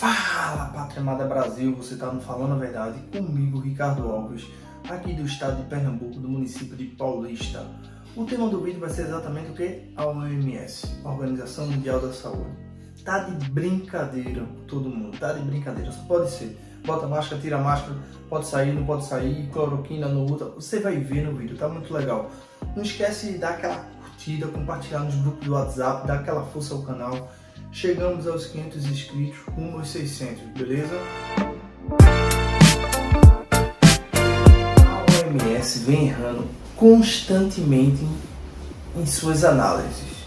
Fala, Pátria Amada Brasil, você está no Falando a Verdade comigo, Ricardo Alves, aqui do estado de Pernambuco, do município de Paulista. O tema do vídeo vai ser exatamente o que? A OMS, Organização Mundial da Saúde. Tá de brincadeira todo mundo, tá de brincadeira, só pode ser. Bota máscara, tira máscara, pode sair, não pode sair, cloroquina, não usa, você vai ver no vídeo, tá muito legal. Não esquece de dar aquela curtida, compartilhar nos grupos do WhatsApp, dar aquela força ao canal Chegamos aos 500 inscritos, rumo aos 600, beleza? A OMS vem errando constantemente em suas análises.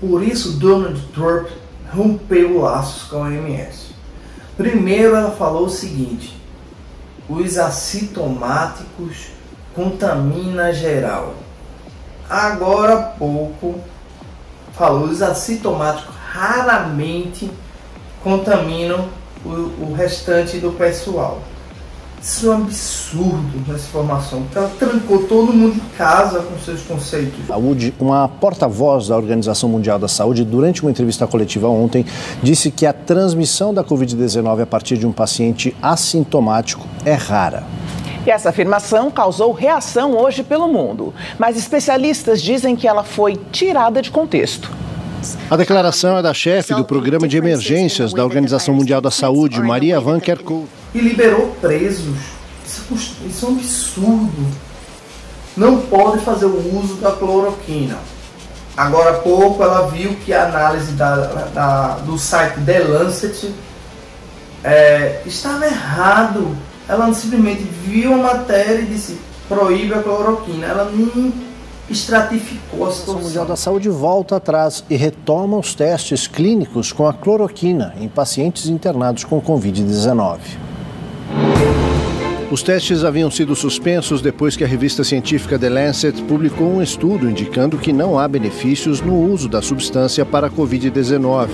Por isso, Donald Trump rompeu laços com a OMS. Primeiro, ela falou o seguinte: os assintomáticos contamina geral. Agora há pouco falou os assintomáticos raramente contaminam o, o restante do pessoal. Isso é um absurdo essa informação, porque ela trancou todo mundo em casa com seus conceitos. Saúde, uma porta-voz da Organização Mundial da Saúde, durante uma entrevista coletiva ontem, disse que a transmissão da Covid-19 a partir de um paciente assintomático é rara. E essa afirmação causou reação hoje pelo mundo, mas especialistas dizem que ela foi tirada de contexto. A declaração é da chefe do programa de emergências da Organização Mundial da Saúde, Maria Van Kerkhove. E liberou presos. Isso, é um absurdo. Não pode fazer o uso da cloroquina. Agora há pouco ela viu que a análise da, da, do site The Lancet é, estava errado. Ela simplesmente viu a matéria e disse proíbe a cloroquina. Ela não estratificou a situação. O Mundial da Saúde volta atrás e retoma os testes clínicos com a cloroquina em pacientes internados com Covid-19. Os testes haviam sido suspensos depois que a revista científica The Lancet publicou um estudo indicando que não há benefícios no uso da substância para a Covid-19.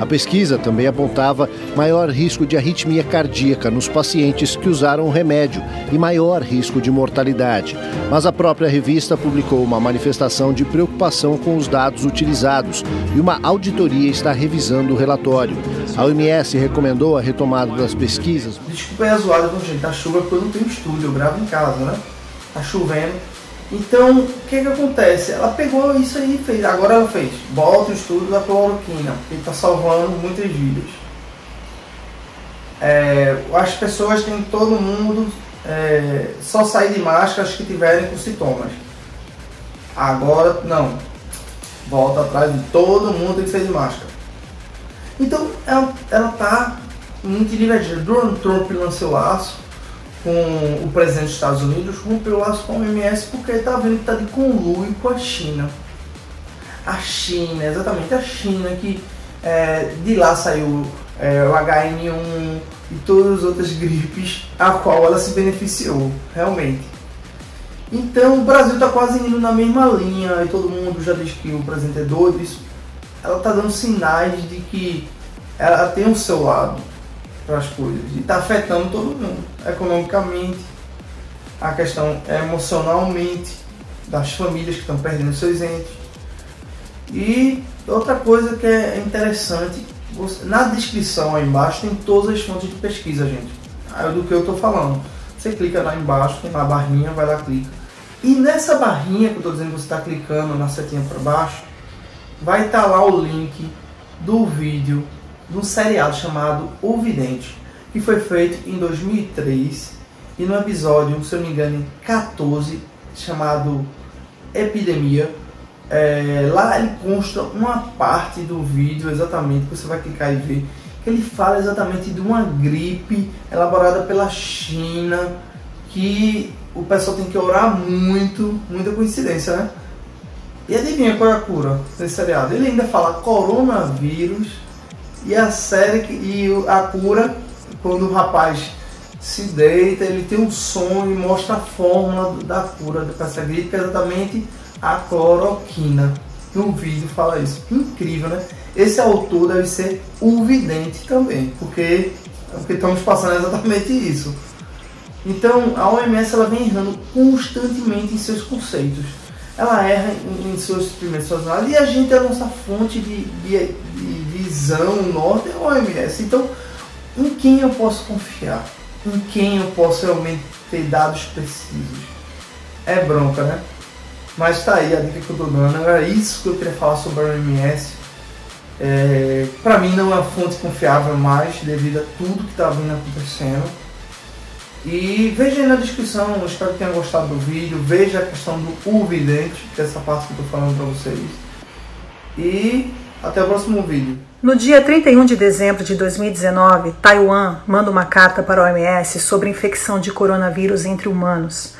A pesquisa também apontava maior risco de arritmia cardíaca nos pacientes que usaram o remédio e maior risco de mortalidade. Mas a própria revista publicou uma manifestação de preocupação com os dados utilizados e uma auditoria está revisando o relatório. A OMS recomendou a retomada das pesquisas. Desculpa aí a zoada, gente, da chuva, porque eu não tenho estúdio, eu gravo em casa, né? Tá chovendo. Então, o que que acontece? Ela pegou isso aí e fez. Agora ela fez. Volta o estudo da cloroquina, que está salvando muitas vidas. É, as pessoas têm todo mundo é, só sair de máscara as que tiverem com sintomas. Agora não. Volta atrás de todo mundo que ser de máscara. Então ela, ela tá muito divertida. Donald Trump lançou o laço com o presidente dos Estados Unidos, rompeu o laço com o OMS porque está vendo que está de conluio com a China. A China, exatamente a China, que é, de lá saiu é, o HN1 e todas as outras gripes a qual ela se beneficiou, realmente. Então o Brasil está quase indo na mesma linha e todo mundo já diz que o presidente é doido. Isso, ela está dando sinais de que ela tem o seu lado para as coisas e está afetando todo mundo, economicamente, a questão emocionalmente das famílias que estão perdendo seus entes. E outra coisa que é interessante, na descrição aí embaixo tem todas as fontes de pesquisa, gente, é do que eu estou falando. Você clica lá embaixo, tem uma barrinha, vai lá, clica. E nessa barrinha que eu estou dizendo que você está clicando na setinha para baixo, vai estar tá lá o link do vídeo de um seriado chamado O Vidente, que foi feito em 2003 e no episódio, se eu não me engano, 14, chamado Epidemia. É, lá ele consta uma parte do vídeo exatamente que você vai clicar e ver que ele fala exatamente de uma gripe elaborada pela China que o pessoal tem que orar muito, muita coincidência, né? E adivinha qual é a cura desse seriado? Ele ainda fala coronavírus e a série e a cura, quando o rapaz se deita, ele tem um sonho e mostra a fórmula da cura dessa gripe, que é exatamente a cloroquina. No vídeo fala isso. Incrível, né? Esse autor deve ser o vidente também, porque, porque estamos passando exatamente isso. Então a OMS ela vem errando constantemente em seus conceitos. Ela erra em, em seus primeiros análises e a gente é a nossa fonte de, de, de visão norte é a OMS. Então, em quem eu posso confiar? Em quem eu posso realmente ter dados precisos? É bronca, né? Mas tá aí a dica que eu tô dando. Era isso que eu queria falar sobre a OMS. É, para mim não é uma fonte confiável mais devido a tudo que está vindo acontecendo. E veja aí na descrição, espero que tenham gostado do vídeo, veja a questão do uvidente, que é essa parte que eu estou falando para vocês. E até o próximo vídeo. No dia 31 de dezembro de 2019, Taiwan manda uma carta para a OMS sobre infecção de coronavírus entre humanos.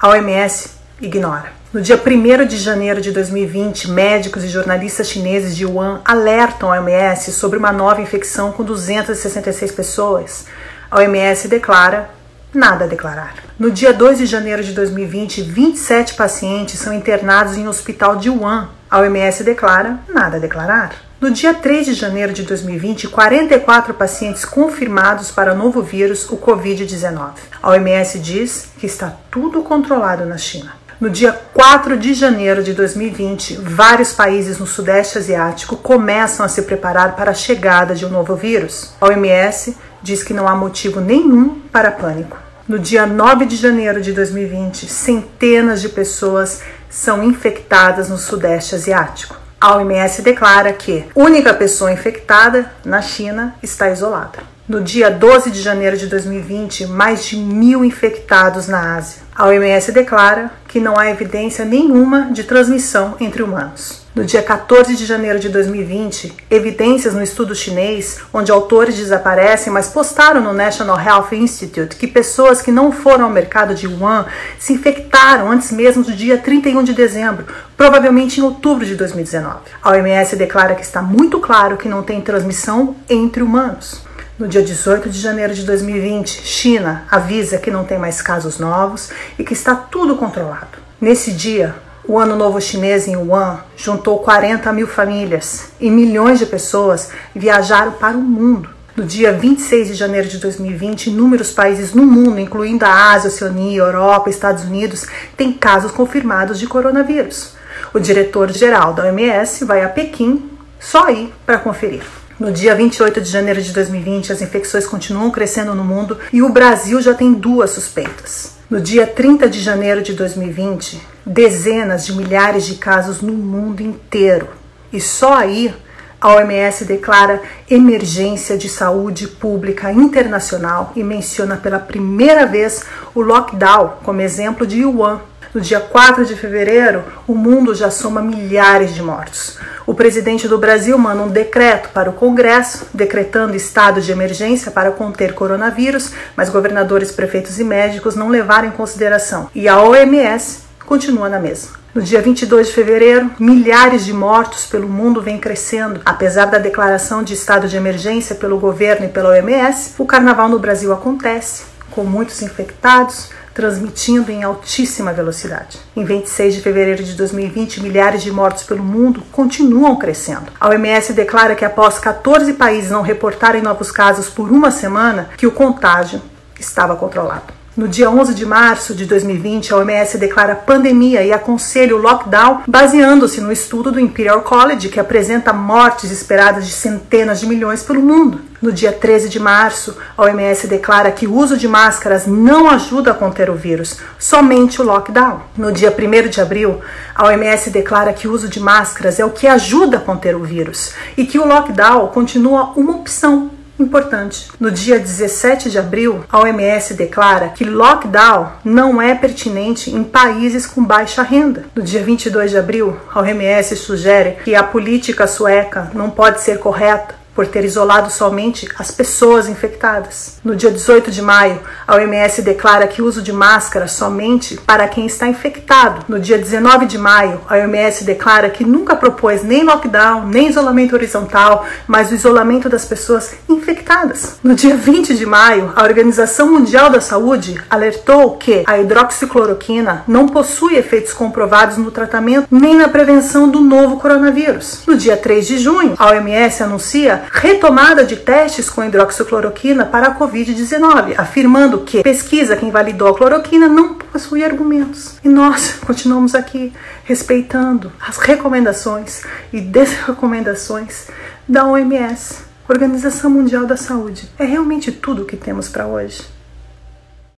A OMS ignora. No dia 1 de janeiro de 2020, médicos e jornalistas chineses de Wuhan alertam a OMS sobre uma nova infecção com 266 pessoas. A OMS declara nada a declarar. No dia 2 de janeiro de 2020, 27 pacientes são internados em um hospital de Wuhan. A OMS declara nada a declarar. No dia 3 de janeiro de 2020, 44 pacientes confirmados para novo vírus, o Covid-19. A OMS diz que está tudo controlado na China. No dia 4 de janeiro de 2020, vários países no Sudeste Asiático começam a se preparar para a chegada de um novo vírus. A OMS diz que não há motivo nenhum para pânico. No dia 9 de janeiro de 2020, centenas de pessoas são infectadas no Sudeste Asiático. A OMS declara que única pessoa infectada na China está isolada. No dia 12 de janeiro de 2020, mais de mil infectados na Ásia. A OMS declara que não há evidência nenhuma de transmissão entre humanos. No dia 14 de janeiro de 2020, evidências no estudo chinês, onde autores desaparecem, mas postaram no National Health Institute que pessoas que não foram ao mercado de Wuhan se infectaram antes mesmo do dia 31 de dezembro, provavelmente em outubro de 2019. A OMS declara que está muito claro que não tem transmissão entre humanos. No dia 18 de janeiro de 2020, China avisa que não tem mais casos novos e que está tudo controlado. Nesse dia, o Ano Novo Chinês em Wuhan juntou 40 mil famílias e milhões de pessoas viajaram para o mundo. No dia 26 de janeiro de 2020, inúmeros países no mundo, incluindo a Ásia, Oceania, Europa, Estados Unidos, têm casos confirmados de coronavírus. O diretor-geral da OMS vai a Pequim só ir para conferir. No dia 28 de janeiro de 2020, as infecções continuam crescendo no mundo e o Brasil já tem duas suspeitas. No dia 30 de janeiro de 2020, dezenas de milhares de casos no mundo inteiro. E só aí a OMS declara emergência de saúde pública internacional e menciona pela primeira vez o lockdown como exemplo de Wuhan. No dia 4 de fevereiro, o mundo já soma milhares de mortos. O presidente do Brasil manda um decreto para o Congresso, decretando estado de emergência para conter coronavírus, mas governadores, prefeitos e médicos não levaram em consideração. E a OMS continua na mesma. No dia 22 de fevereiro, milhares de mortos pelo mundo vêm crescendo. Apesar da declaração de estado de emergência pelo governo e pela OMS, o carnaval no Brasil acontece, com muitos infectados, transmitindo em altíssima velocidade. Em 26 de fevereiro de 2020, milhares de mortos pelo mundo continuam crescendo. A OMS declara que após 14 países não reportarem novos casos por uma semana, que o contágio estava controlado. No dia 11 de março de 2020, a OMS declara pandemia e aconselha o lockdown baseando-se no estudo do Imperial College, que apresenta mortes esperadas de centenas de milhões pelo mundo. No dia 13 de março, a OMS declara que o uso de máscaras não ajuda a conter o vírus, somente o lockdown. No dia 1 de abril, a OMS declara que o uso de máscaras é o que ajuda a conter o vírus e que o lockdown continua uma opção Importante. No dia 17 de abril, a OMS declara que lockdown não é pertinente em países com baixa renda. No dia 22 de abril, a OMS sugere que a política sueca não pode ser correta por ter isolado somente as pessoas infectadas. No dia 18 de maio, a OMS declara que o uso de máscara somente para quem está infectado. No dia 19 de maio, a OMS declara que nunca propôs nem lockdown, nem isolamento horizontal, mas o isolamento das pessoas infectadas. No dia 20 de maio, a Organização Mundial da Saúde alertou que a hidroxicloroquina não possui efeitos comprovados no tratamento nem na prevenção do novo coronavírus. No dia 3 de junho, a OMS anuncia retomada de testes com hidroxicloroquina para a Covid-19, afirmando que pesquisa que invalidou a cloroquina não possui argumentos. E nós continuamos aqui respeitando as recomendações e desrecomendações da OMS. Organização Mundial da Saúde. É realmente tudo o que temos para hoje?